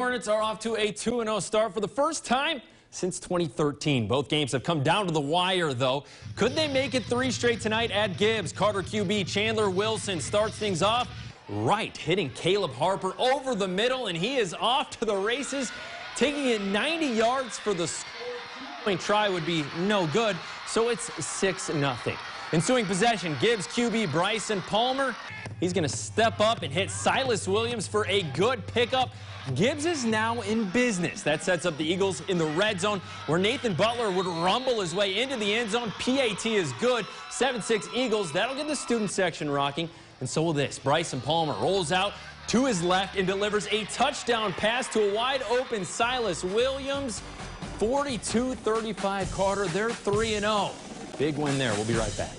Hornets are off to a 2-0 start for the first time since 2013. Both games have come down to the wire, though. Could they make it three straight tonight at Gibbs? Carter QB Chandler Wilson starts things off right, hitting Caleb Harper over the middle, and he is off to the races, taking it 90 yards for the score. Point try would be no good, so it's 6-0. Ensuing possession, Gibbs QB Bryson Palmer. He's going to step up and hit Silas Williams for a good pickup. Gibbs is now in business. That sets up the Eagles in the red zone where Nathan Butler would rumble his way into the end zone. PAT is good. 7-6 Eagles. That'll get the student section rocking. And so will this. Bryson Palmer rolls out to his left and delivers a touchdown pass to a wide open Silas Williams. 42-35 Carter. They're 3-0. Big win there. We'll be right back.